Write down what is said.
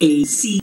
ACE